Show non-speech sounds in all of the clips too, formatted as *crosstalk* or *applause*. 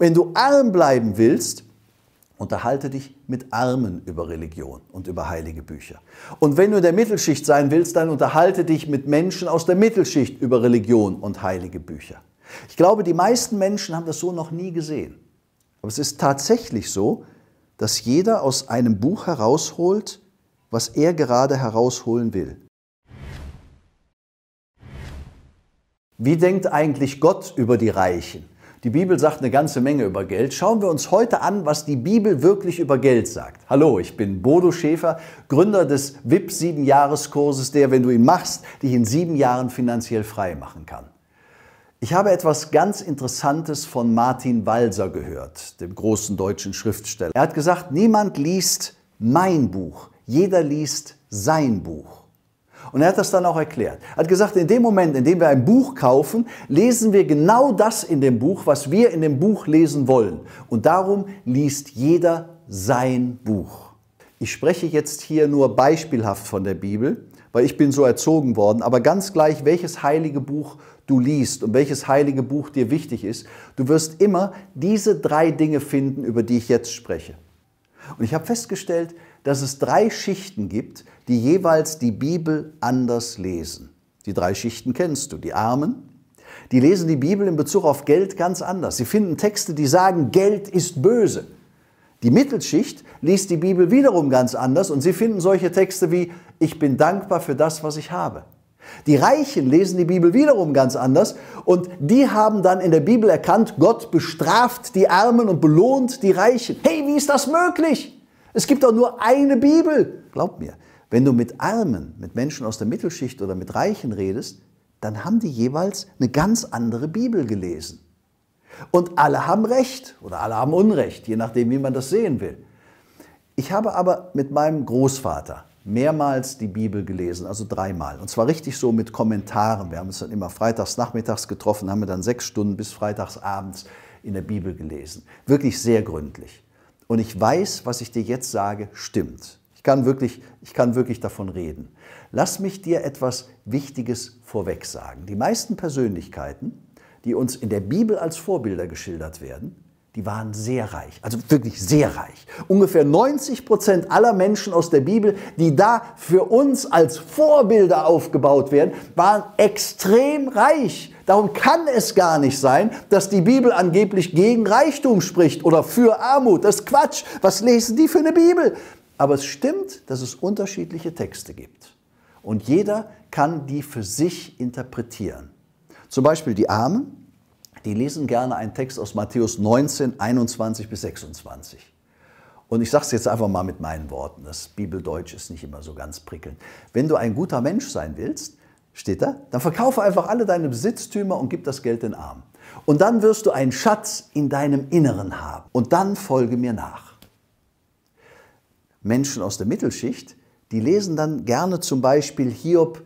Wenn du arm bleiben willst, unterhalte dich mit Armen über Religion und über heilige Bücher. Und wenn du in der Mittelschicht sein willst, dann unterhalte dich mit Menschen aus der Mittelschicht über Religion und heilige Bücher. Ich glaube, die meisten Menschen haben das so noch nie gesehen. Aber es ist tatsächlich so, dass jeder aus einem Buch herausholt, was er gerade herausholen will. Wie denkt eigentlich Gott über die Reichen? Die Bibel sagt eine ganze Menge über Geld. Schauen wir uns heute an, was die Bibel wirklich über Geld sagt. Hallo, ich bin Bodo Schäfer, Gründer des VIP 7 Jahreskurses, der, wenn du ihn machst, dich in sieben Jahren finanziell frei machen kann. Ich habe etwas ganz Interessantes von Martin Walser gehört, dem großen deutschen Schriftsteller. Er hat gesagt, niemand liest mein Buch, jeder liest sein Buch. Und er hat das dann auch erklärt. Er hat gesagt, in dem Moment, in dem wir ein Buch kaufen, lesen wir genau das in dem Buch, was wir in dem Buch lesen wollen. Und darum liest jeder sein Buch. Ich spreche jetzt hier nur beispielhaft von der Bibel, weil ich bin so erzogen worden, aber ganz gleich, welches heilige Buch du liest und welches heilige Buch dir wichtig ist, du wirst immer diese drei Dinge finden, über die ich jetzt spreche. Und ich habe festgestellt, dass es drei Schichten gibt, die jeweils die Bibel anders lesen. Die drei Schichten kennst du. Die Armen, die lesen die Bibel in Bezug auf Geld ganz anders. Sie finden Texte, die sagen, Geld ist böse. Die Mittelschicht liest die Bibel wiederum ganz anders und sie finden solche Texte wie, ich bin dankbar für das, was ich habe. Die Reichen lesen die Bibel wiederum ganz anders und die haben dann in der Bibel erkannt, Gott bestraft die Armen und belohnt die Reichen. Hey, wie ist das möglich? Es gibt doch nur eine Bibel. Glaub mir, wenn du mit Armen, mit Menschen aus der Mittelschicht oder mit Reichen redest, dann haben die jeweils eine ganz andere Bibel gelesen. Und alle haben Recht oder alle haben Unrecht, je nachdem, wie man das sehen will. Ich habe aber mit meinem Großvater mehrmals die Bibel gelesen, also dreimal. Und zwar richtig so mit Kommentaren. Wir haben uns dann immer freitags nachmittags getroffen, haben wir dann sechs Stunden bis freitags abends in der Bibel gelesen. Wirklich sehr gründlich und ich weiß, was ich dir jetzt sage, stimmt. Ich kann wirklich, ich kann wirklich davon reden. Lass mich dir etwas Wichtiges vorweg sagen. Die meisten Persönlichkeiten, die uns in der Bibel als Vorbilder geschildert werden, die waren sehr reich, also wirklich sehr reich. Ungefähr 90 Prozent aller Menschen aus der Bibel, die da für uns als Vorbilder aufgebaut werden, waren extrem reich. Darum kann es gar nicht sein, dass die Bibel angeblich gegen Reichtum spricht oder für Armut. Das ist Quatsch. Was lesen die für eine Bibel? Aber es stimmt, dass es unterschiedliche Texte gibt. Und jeder kann die für sich interpretieren. Zum Beispiel die Armen, die lesen gerne einen Text aus Matthäus 19, 21 bis 26. Und ich sage es jetzt einfach mal mit meinen Worten, das Bibeldeutsch ist nicht immer so ganz prickelnd. Wenn du ein guter Mensch sein willst, steht da, dann verkaufe einfach alle deine Besitztümer und gib das Geld den Armen. Und dann wirst du einen Schatz in deinem Inneren haben. Und dann folge mir nach. Menschen aus der Mittelschicht, die lesen dann gerne zum Beispiel Hiob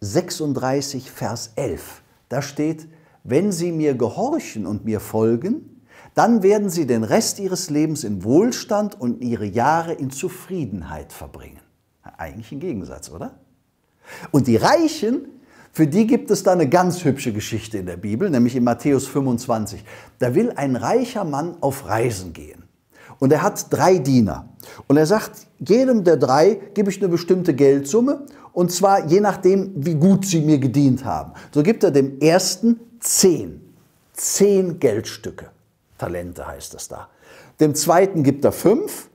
36, Vers 11. Da steht, wenn sie mir gehorchen und mir folgen, dann werden sie den Rest ihres Lebens in Wohlstand und ihre Jahre in Zufriedenheit verbringen. Eigentlich ein Gegensatz, oder? Und die Reichen, für die gibt es da eine ganz hübsche Geschichte in der Bibel, nämlich in Matthäus 25. Da will ein reicher Mann auf Reisen gehen. Und er hat drei Diener. Und er sagt, jedem der drei gebe ich eine bestimmte Geldsumme. Und zwar je nachdem, wie gut sie mir gedient haben. So gibt er dem ersten zehn. Zehn Geldstücke. Talente heißt das da. Dem zweiten gibt er fünf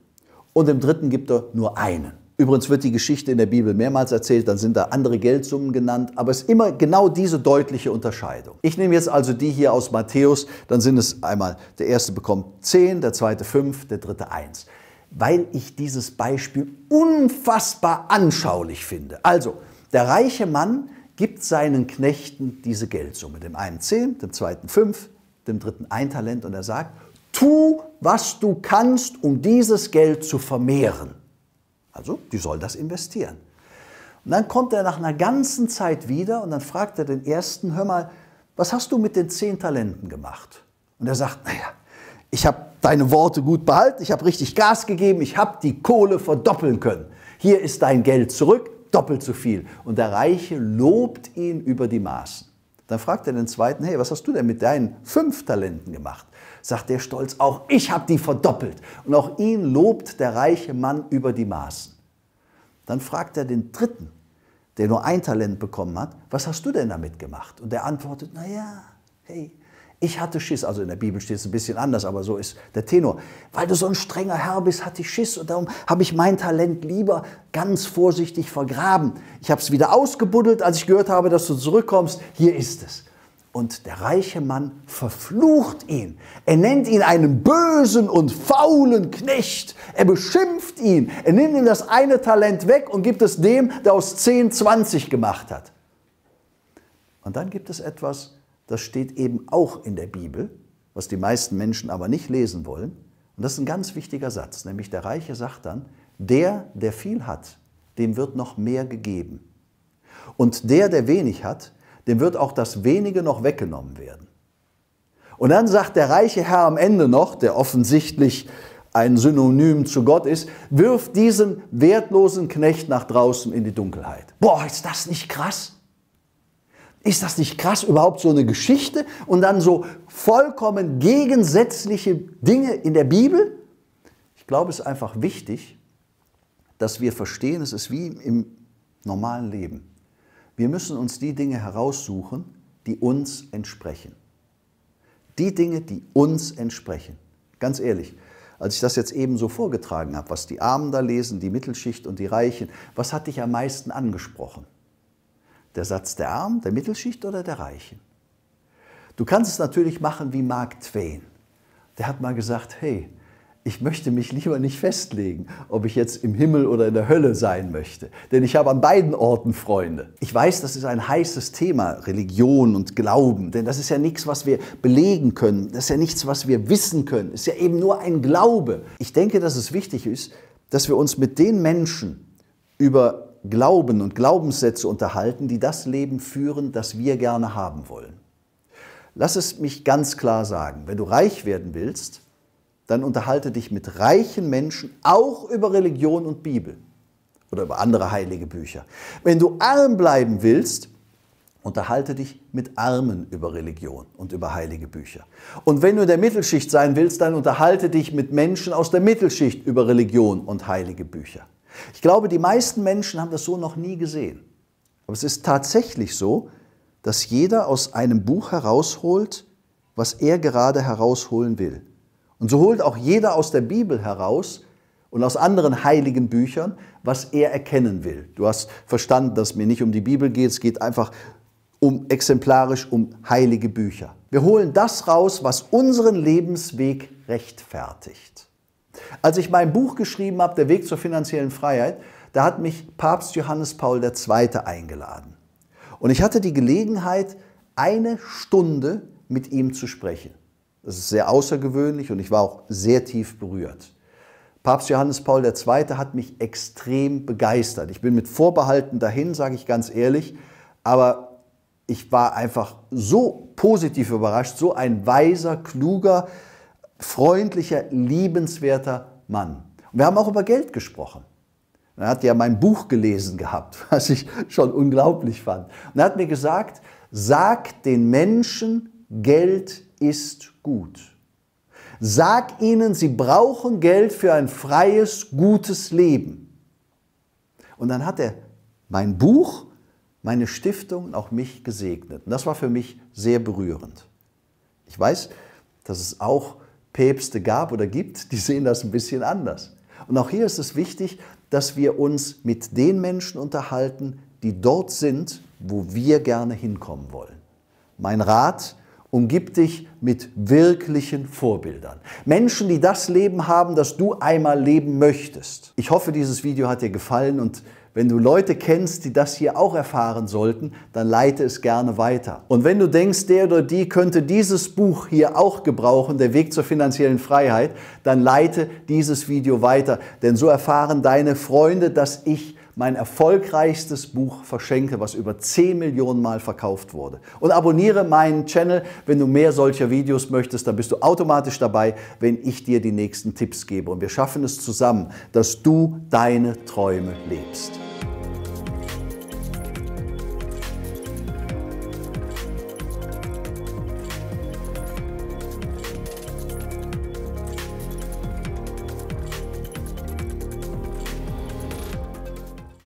und dem dritten gibt er nur einen. Übrigens wird die Geschichte in der Bibel mehrmals erzählt, dann sind da andere Geldsummen genannt, aber es ist immer genau diese deutliche Unterscheidung. Ich nehme jetzt also die hier aus Matthäus, dann sind es einmal, der erste bekommt zehn, der zweite fünf, der dritte eins. Weil ich dieses Beispiel unfassbar anschaulich finde. Also, der reiche Mann gibt seinen Knechten diese Geldsumme. Dem einen zehn, dem zweiten fünf, dem dritten ein Talent und er sagt, tu, was du kannst, um dieses Geld zu vermehren. Also, die soll das investieren. Und dann kommt er nach einer ganzen Zeit wieder und dann fragt er den ersten, hör mal, was hast du mit den zehn Talenten gemacht? Und er sagt, naja, ich habe deine Worte gut behalten, ich habe richtig Gas gegeben, ich habe die Kohle verdoppeln können. Hier ist dein Geld zurück, doppelt so viel. Und der Reiche lobt ihn über die Maßen. Dann fragt er den zweiten, hey, was hast du denn mit deinen fünf Talenten gemacht? sagt der Stolz auch, ich habe die verdoppelt. Und auch ihn lobt der reiche Mann über die Maßen. Dann fragt er den dritten, der nur ein Talent bekommen hat, was hast du denn damit gemacht? Und der antwortet, naja, hey, ich hatte Schiss, also in der Bibel steht es ein bisschen anders, aber so ist der Tenor. Weil du so ein strenger Herr bist, hatte ich Schiss und darum habe ich mein Talent lieber ganz vorsichtig vergraben. Ich habe es wieder ausgebuddelt, als ich gehört habe, dass du zurückkommst. Hier ist es. Und der reiche Mann verflucht ihn. Er nennt ihn einen bösen und faulen Knecht. Er beschimpft ihn. Er nimmt ihm das eine Talent weg und gibt es dem, der aus 10 20 gemacht hat. Und dann gibt es etwas, das steht eben auch in der Bibel, was die meisten Menschen aber nicht lesen wollen. Und das ist ein ganz wichtiger Satz, nämlich der Reiche sagt dann, der, der viel hat, dem wird noch mehr gegeben. Und der, der wenig hat, dem wird auch das wenige noch weggenommen werden. Und dann sagt der reiche Herr am Ende noch, der offensichtlich ein Synonym zu Gott ist, wirft diesen wertlosen Knecht nach draußen in die Dunkelheit. Boah, ist das nicht krass? Ist das nicht krass, überhaupt so eine Geschichte und dann so vollkommen gegensätzliche Dinge in der Bibel? Ich glaube, es ist einfach wichtig, dass wir verstehen, es ist wie im normalen Leben. Wir müssen uns die Dinge heraussuchen, die uns entsprechen. Die Dinge, die uns entsprechen. Ganz ehrlich, als ich das jetzt eben so vorgetragen habe, was die Armen da lesen, die Mittelschicht und die Reichen, was hat dich am meisten angesprochen? Der Satz der Armen, der Mittelschicht oder der Reichen? Du kannst es natürlich machen wie Mark Twain. Der hat mal gesagt, hey, ich möchte mich lieber nicht festlegen, ob ich jetzt im Himmel oder in der Hölle sein möchte. Denn ich habe an beiden Orten Freunde. Ich weiß, das ist ein heißes Thema, Religion und Glauben. Denn das ist ja nichts, was wir belegen können. Das ist ja nichts, was wir wissen können. Es ist ja eben nur ein Glaube. Ich denke, dass es wichtig ist, dass wir uns mit den Menschen über Glauben und Glaubenssätze unterhalten, die das Leben führen, das wir gerne haben wollen. Lass es mich ganz klar sagen, wenn du reich werden willst, dann unterhalte dich mit reichen Menschen auch über Religion und Bibel oder über andere heilige Bücher. Wenn du arm bleiben willst, unterhalte dich mit Armen über Religion und über heilige Bücher. Und wenn du in der Mittelschicht sein willst, dann unterhalte dich mit Menschen aus der Mittelschicht über Religion und heilige Bücher. Ich glaube, die meisten Menschen haben das so noch nie gesehen. Aber es ist tatsächlich so, dass jeder aus einem Buch herausholt, was er gerade herausholen will. Und so holt auch jeder aus der Bibel heraus und aus anderen heiligen Büchern, was er erkennen will. Du hast verstanden, dass es mir nicht um die Bibel geht, es geht einfach um exemplarisch um heilige Bücher. Wir holen das raus, was unseren Lebensweg rechtfertigt. Als ich mein Buch geschrieben habe, Der Weg zur finanziellen Freiheit, da hat mich Papst Johannes Paul II. eingeladen. Und ich hatte die Gelegenheit, eine Stunde mit ihm zu sprechen. Das ist sehr außergewöhnlich und ich war auch sehr tief berührt. Papst Johannes Paul II. hat mich extrem begeistert. Ich bin mit Vorbehalten dahin, sage ich ganz ehrlich, aber ich war einfach so positiv überrascht, so ein weiser, kluger, freundlicher, liebenswerter Mann. Und wir haben auch über Geld gesprochen. Er hat ja mein Buch gelesen gehabt, *laughs* was ich schon unglaublich fand. Und er hat mir gesagt, sag den Menschen, Geld ist gut. Sag ihnen, sie brauchen Geld für ein freies, gutes Leben. Und dann hat er mein Buch, meine Stiftung und auch mich gesegnet. Und das war für mich sehr berührend. Ich weiß, dass es auch Päpste gab oder gibt, die sehen das ein bisschen anders. Und auch hier ist es wichtig, dass wir uns mit den Menschen unterhalten, die dort sind, wo wir gerne hinkommen wollen. Mein Rat, umgib dich mit wirklichen Vorbildern. Menschen, die das Leben haben, das du einmal leben möchtest. Ich hoffe, dieses Video hat dir gefallen und wenn du Leute kennst, die das hier auch erfahren sollten, dann leite es gerne weiter. Und wenn du denkst, der oder die könnte dieses Buch hier auch gebrauchen, der Weg zur finanziellen Freiheit, dann leite dieses Video weiter. Denn so erfahren deine Freunde, dass ich mein erfolgreichstes Buch verschenke, was über 10 Millionen Mal verkauft wurde. Und abonniere meinen Channel, wenn du mehr solcher Videos möchtest, dann bist du automatisch dabei, wenn ich dir die nächsten Tipps gebe. Und wir schaffen es zusammen, dass du deine Träume lebst.